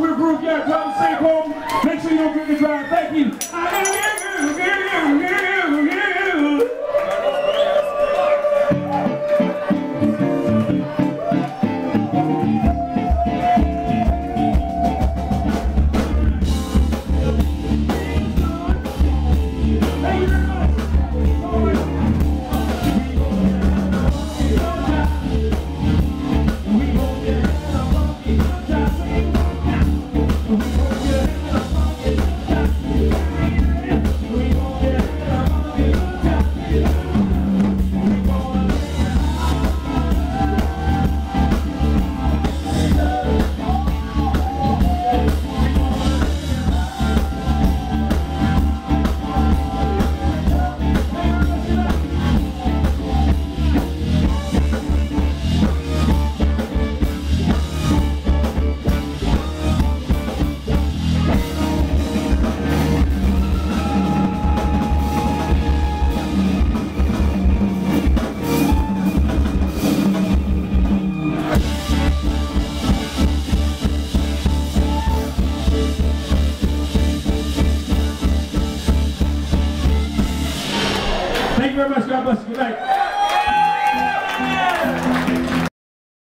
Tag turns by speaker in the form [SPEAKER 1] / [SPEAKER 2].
[SPEAKER 1] We're group. Yeah, clap the safe home. Make sure you don't get the drive. Thank you. Uh, Música めましてあんま少ない。